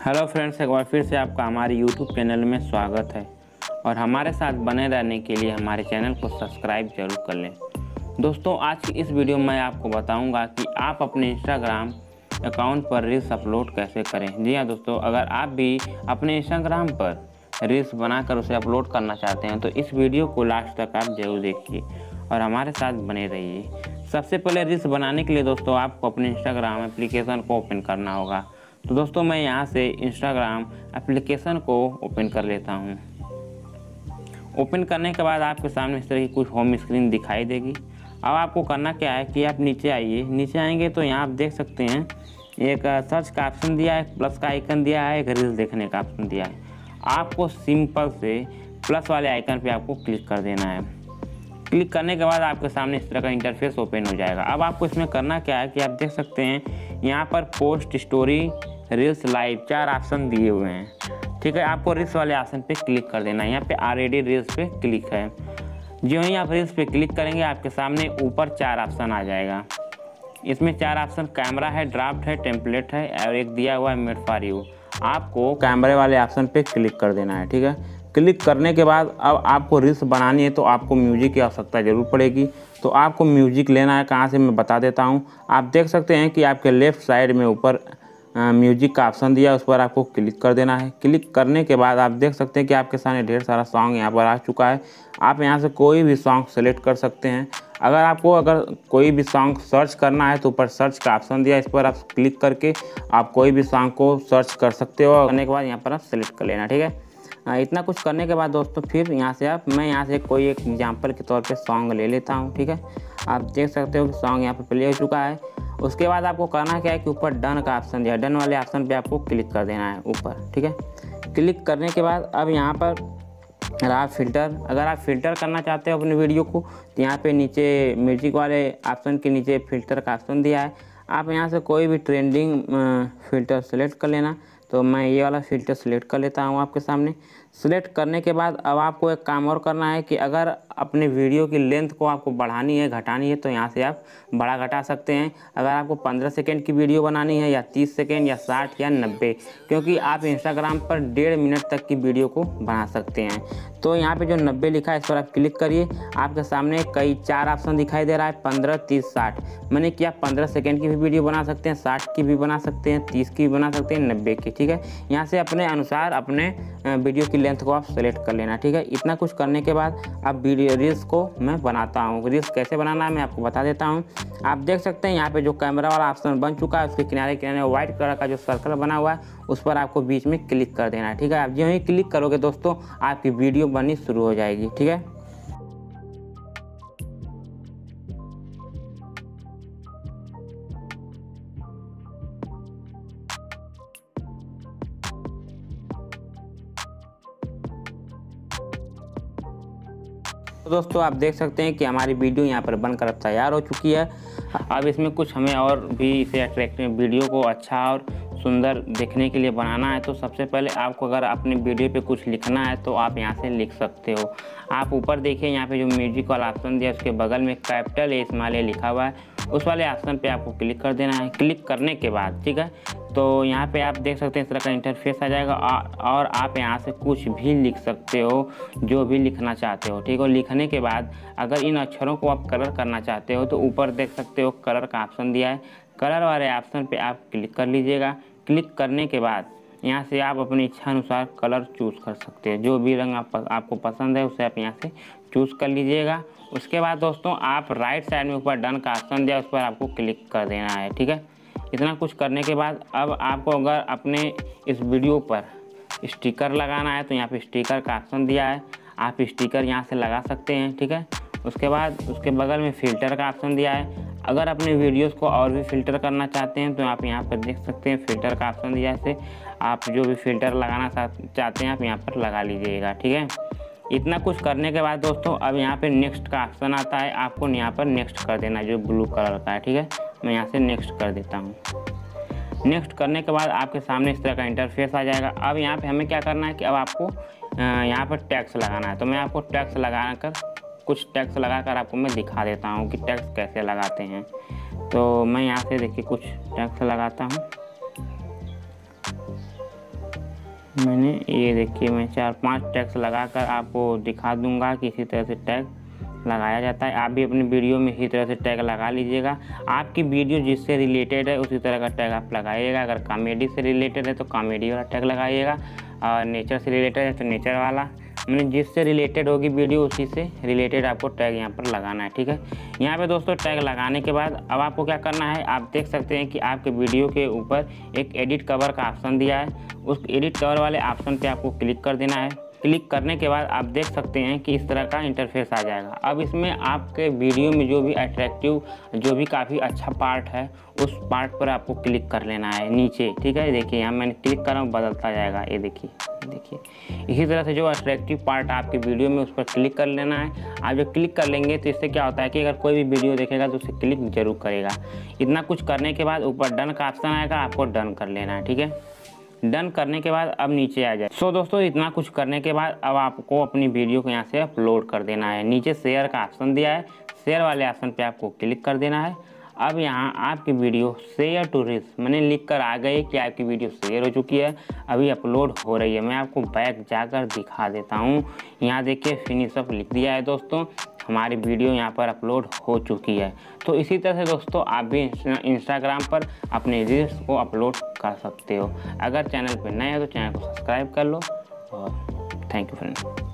Hello friends एक बार फिर से आपका हमारे यूट्यूब चैनल में स्वागत है। और हमारे साथ बने रहने के लिए हमारे चैनल को सब्सक्राइब ज़रूर कर लें। दोस्तों, आज की इस वीडियो में मैं आपको बताऊँगा कि आप अपने इंस्टाग्राम अकाउंट पर रील्स अपलोड कैसे करें। जी हाँ दोस्तों, अगर आप भी अपने इंस्टाग्राम पर रील्स बनाकर उसे अपलोड करना चाहते हैं तो इस वीडियो को लास्ट तक आप ज़रूर देखिए और हमारे साथ बने रहिए। सबसे पहले रील्स बनाने के लिए दोस्तों, आपको अपने इंस्टाग्राम एप्लीकेशन को ओपन करना होगा। तो दोस्तों मैं यहाँ से इंस्टाग्राम एप्लीकेशन को ओपन कर लेता हूँ। ओपन करने के बाद आपके सामने इस तरह की कुछ होम स्क्रीन दिखाई देगी। अब आपको करना क्या है कि आप नीचे आइए। नीचे आएँगे तो यहाँ आप देख सकते हैं, एक सर्च का ऑप्शन दिया है प्लस का आइकन दिया है, एक रील्स देखने का ऑप्शन दिया है। आपको सिंपल से प्लस वाले आइकन पे आपको क्लिक कर देना है। क्लिक करने के बाद आपके सामने इस तरह का इंटरफेस ओपन हो जाएगा। अब आपको इसमें करना क्या है कि आप देख सकते हैं, यहाँ पर पोस्ट स्टोरी रील्स लाइव चार ऑप्शन दिए हुए हैं। ठीक है, आपको रील्स वाले ऑप्शन पे क्लिक कर देना है। यहाँ पे ऑलरेडी रील्स पे क्लिक है। जो ही आप रील्स पे क्लिक करेंगे, आपके सामने ऊपर चार ऑप्शन आ जाएगा। इसमें चार ऑप्शन कैमरा है ड्राफ्ट है टेम्पलेट है और एक दिया हुआ है मेड फॉर यू आपको कैमरे वाले ऑप्शन पे क्लिक कर देना है, ठीक है? क्लिक करने के बाद अब आपको रील्स बनानी है तो आपको म्यूज़िक की आवश्यकता ज़रूर पड़ेगी। तो आपको म्यूज़िक लेना है, कहाँ से मैं बता देता हूँ। आप देख सकते हैं कि आपके लेफ़्ट साइड में ऊपर म्यूज़िक का ऑप्शन दिया उस पर आपको क्लिक कर देना है। क्लिक करने के बाद आप देख सकते हैं कि आपके सामने ढेर सारा सॉन्ग यहाँ पर आ चुका है। आप यहाँ से कोई भी सॉन्ग सेलेक्ट कर सकते हैं। अगर आपको अगर कोई भी सॉन्ग सर्च करना है तो ऊपर सर्च का ऑप्शन दिया इस पर आप क्लिक करके आप कोई भी सॉन्ग को सर्च कर सकते हो। करने के बाद यहाँ पर आप सेलेक्ट कर लेना, ठीक है? इतना कुछ करने के बाद दोस्तों फिर यहाँ से आप, मैं यहाँ से कोई एक एग्ज़ाम्पल के तौर पे सॉन्ग ले लेता हूँ, ठीक है? आप देख सकते हो कि सॉन्ग यहाँ पर प्ले हो चुका है। उसके बाद आपको करना क्या है कि ऊपर डन का ऑप्शन दिया डन वाले ऑप्शन पे आपको क्लिक कर देना है ऊपर, ठीक है? क्लिक करने के बाद अब यहाँ पर रहा फ़िल्टर अगर आप फ़िल्टर करना चाहते हो अपने वीडियो को तो यहाँ पे नीचे म्यूज़िक वाले ऑप्शन के नीचे फ़िल्टर का ऑप्शन दिया है। आप यहाँ से कोई भी ट्रेंडिंग फ़िल्टर सेलेक्ट कर लेना। तो मैं ये वाला फ़िल्टर सेलेक्ट कर लेता हूँ आपके सामने। सेलेक्ट करने के बाद अब आपको एक काम और करना है कि अगर अपने वीडियो की लेंथ को आपको बढ़ानी है, घटानी है तो यहाँ से आप बड़ा घटा सकते हैं। अगर आपको 15 सेकेंड की वीडियो बनानी है या 30 सेकेंड या 60 या 90 क्योंकि आप इंस्टाग्राम पर डेढ़ मिनट तक की वीडियो को बना सकते हैं। तो यहाँ पे जो 90 लिखा है, इस पर आप क्लिक करिए। आपके सामने कई चार ऑप्शन दिखाई दे रहा है, पंद्रह, तीस, साठ। मैंने कि आप पंद्रह सेकेंड की भी वीडियो बना सकते हैं, साठ की भी बना सकते हैं, तीस की भी बना सकते हैं, नब्बे की। ठीक है? यहाँ से अपने अनुसार अपने वीडियो की लेंथ को आप सेलेक्ट कर लेना, ठीक है? इतना कुछ करने के बाद आप वीडियो रील्स को मैं बनाता हूँ। रील्स कैसे बनाना है मैं आपको बता देता हूँ। आप देख सकते हैं यहाँ पे जो कैमरा वाला ऑप्शन बन चुका है, उसके किनारे किनारे व्हाइट कलर का जो सर्कल बना हुआ है, उस पर आपको बीच में क्लिक कर देना है, ठीक है? आप जो ही क्लिक करोगे दोस्तों, आपकी वीडियो बननी शुरू हो जाएगी, ठीक है? तो दोस्तों, आप देख सकते हैं कि हमारी वीडियो यहाँ पर बनकर तैयार हो चुकी है। अब इसमें कुछ हमें और भी इसे अट्रैक्टिव वीडियो को अच्छा और सुंदर देखने के लिए बनाना है। तो सबसे पहले आपको अगर अपने वीडियो पे कुछ लिखना है तो आप यहाँ से लिख सकते हो। आप ऊपर देखिए, यहाँ पे जो म्यूज़िक वाला ऑप्शन दिया, उसके बगल में कैपिटल ए स्मॉल लिखा हुआ है। उस वाले ऑप्शन पे आपको क्लिक कर देना है। क्लिक करने के बाद, ठीक है? तो यहाँ पे आप देख सकते हैं इस तरह का इंटरफेस आ जाएगा। और आप यहाँ से कुछ भी लिख सकते हो जो भी लिखना चाहते हो ठीक है? लिखने के बाद अगर इन अक्षरों को आप कलर करना चाहते हो तो ऊपर देख सकते हो कलर का ऑप्शन दिया है। कलर वाले ऑप्शन पे आप क्लिक कर लीजिएगा। क्लिक करने के बाद यहाँ से आप अपनी इच्छा अनुसार कलर चूज़ कर सकते हैं। जो भी रंग आप, आपको पसंद है उसे आप यहाँ से चूज़ कर लीजिएगा। उसके बाद दोस्तों आप राइट साइड में ऊपर डन का ऑप्शन दिया उस पर आपको क्लिक कर देना है ठीक है? इतना कुछ करने के बाद अब आपको अगर अपने इस वीडियो पर स्टिकर लगाना है तो यहाँ पे स्टिकर का ऑप्शन दिया है। आप स्टिकर यहाँ से लगा सकते हैं, ठीक है? उसके बाद उसके बगल में फ़िल्टर का ऑप्शन दिया है। अगर अपने वीडियोस को और भी फ़िल्टर करना चाहते हैं तो आप यहाँ पर देख सकते हैं, फ़िल्टर का ऑप्शन दिया है आप जो भी फ़िल्टर लगाना चाहते हैं, आप यहाँ पर लगा लीजिएगा, ठीक है? इतना कुछ करने के बाद दोस्तों, अब यहाँ पे नेक्स्ट का ऑप्शन आता है। आपको यहाँ पर नेक्स्ट कर देना, जो ब्लू कलर का है, ठीक है? मैं यहाँ से नेक्स्ट कर देता हूँ। नेक्स्ट करने के बाद आपके सामने इस तरह का इंटरफेस आ जाएगा। अब यहाँ पे हमें क्या करना है कि अब आपको यहाँ पर टैक्स लगाना है। तो मैं आपको टैक्स लगा कर कुछ टैक्स लगा कर आपको मैं दिखा देता हूँ कि टैक्स कैसे लगाते हैं। तो मैं यहाँ से देखिए कुछ टैक्स लगाता हूँ। मैंने ये देखिए, मैं चार पाँच टैग्स लगाकर आपको दिखा दूँगा कि इसी तरह से टैग लगाया जाता है। आप भी अपनी वीडियो में इसी तरह से टैग लगा लीजिएगा। आपकी वीडियो जिससे रिलेटेड है, उसी तरह का टैग आप लगाइएगा। अगर कॉमेडी से रिलेटेड है तो कॉमेडी वाला टैग लगाइएगा। और नेचर से रिलेटेड है तो नेचर वाला। मैंने जिससे रिलेटेड होगी वीडियो, उसी से रिलेटेड आपको टैग यहाँ पर लगाना है, ठीक है? यहाँ पे दोस्तों, टैग लगाने के बाद अब आपको क्या करना है, आप देख सकते हैं कि आपके वीडियो के ऊपर एक एडिट कवर का ऑप्शन दिया है। उस एडिट कवर वाले ऑप्शन पे आपको क्लिक कर देना है। क्लिक करने के बाद आप देख सकते हैं कि इस तरह का इंटरफेस आ जाएगा। अब इसमें आपके वीडियो में जो भी अट्रैक्टिव जो भी काफ़ी अच्छा पार्ट है, उस पार्ट पर आपको क्लिक कर लेना है, नीचे। ठीक है? देखिए, यहाँ मैंने क्लिक करा बदलता जाएगा। ये देखिए देखिए। इसी तरह से जो अट्रैक्टिव पार्ट आपके वीडियो में उस पर क्लिक कर लेना है। आप जब क्लिक कर लेंगे तो इससे क्या होता है कि अगर कोई भी वीडियो देखेगा तो उसे क्लिक ज़रूर करेगा। इतना कुछ करने के बाद ऊपर डन का ऑप्शन आएगा, आपको डन कर लेना है। ठीक है? डन करने के बाद अब नीचे आ जाए। सो so, दोस्तों इतना कुछ करने के बाद अब आपको अपनी वीडियो को यहाँ से अपलोड कर देना है। नीचे शेयर का ऑप्शन दिया है। शेयर वाले ऑप्शन पे आपको क्लिक कर देना है। अब यहाँ आपकी वीडियो शेयर टू रील्स मैंने लिख कर आ गई कि आपकी वीडियो शेयर हो चुकी है। अभी अपलोड हो रही है। मैं आपको बैक जाकर दिखा देता हूँ। यहाँ देखिए फिनिशअप लिख दिया है दोस्तों। हमारी वीडियो यहाँ पर अपलोड हो चुकी है। तो इसी तरह से दोस्तों, आप भी इंस्टाग्राम पर अपने रील्स को अपलोड कर सकते हो। अगर चैनल पर नए हो तो चैनल को सब्सक्राइब कर लो और थैंक यू फ्रेंड